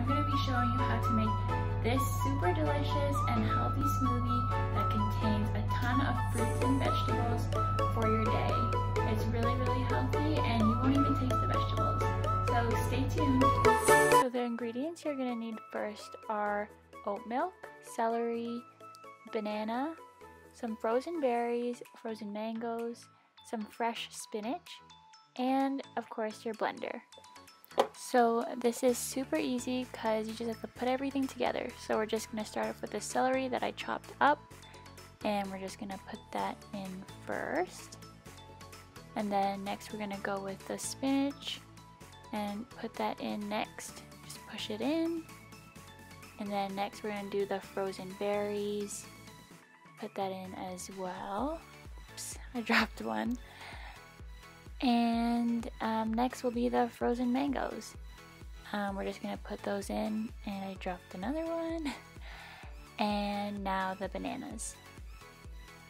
I'm going to be showing you how to make this super delicious and healthy smoothie that contains a ton of fruits and vegetables for your day. It's really, really healthy and you won't even taste the vegetables. So stay tuned. So the ingredients you're going to need first are oat milk, celery, banana, some frozen berries, frozen mangoes, some fresh spinach, and of course your blender. So this is super easy because you just have to put everything together. So we're just going to start off with the celery that I chopped up and we're just going to put that in first. And then next we're going to go with the spinach and put that in next. Just push it in. And then next we're going to do the frozen berries. Put that in as well. Oops, I dropped one. And um, next will be the frozen mangoes. Um, we're just to put those in and I dropped another one. And now the bananas.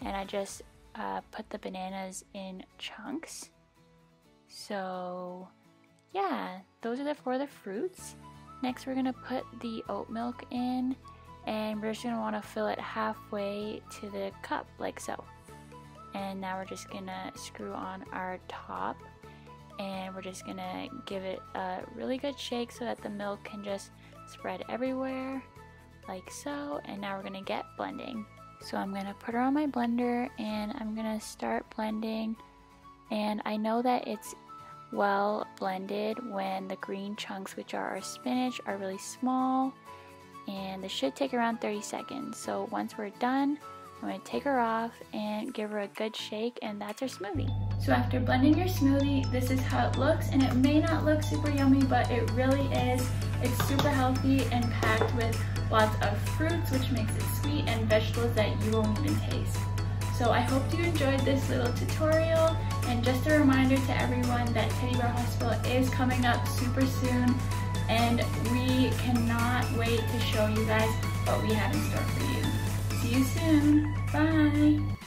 And I just uh, put the bananas in chunks. So yeah, those are the for the fruits. Next we're to put the oat milk in and we're just want to fill it halfway to the cup like so and now we're just gonna screw on our top. And we're just gonna give it a really good shake so that the milk can just spread everywhere like so. And now we're gonna get blending. So I'm gonna put her on my blender and I'm gonna start blending. And I know that it's well blended when the green chunks which are our spinach are really small. And this should take around 30 seconds. So once we're done I'm going to take her off and give her a good shake and that's our smoothie. So after blending your smoothie, this is how it looks and it may not look super yummy, but it really is. It's super healthy and packed with lots of fruits, which makes it sweet, and vegetables that you won't even taste. So I hope you enjoyed this little tutorial and just a reminder to everyone that Teddy Bear Hospital is coming up super soon and we cannot wait to show you guys what we have in store for you. Bye.